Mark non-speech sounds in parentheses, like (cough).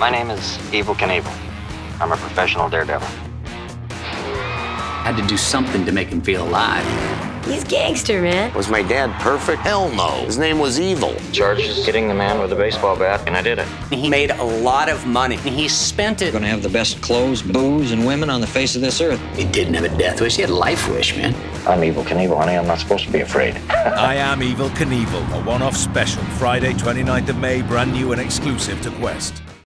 My name is Evel Knievel. I'm a professional daredevil. Had to do something to make him feel alive. He's gangster, man. Was my dad perfect? Hell no. His name was Evel. Charges hitting the man with a baseball bat, and I did it. He made a lot of money. He spent it. Gonna have the best clothes, booze, and women on the face of this earth. He didn't have a death wish. He had a life wish, man. I'm Evel Knievel, honey. I'm not supposed to be afraid. (laughs) I Am Evel Knievel, a one off special, Friday, 29th of May, brand new and exclusive to Quest.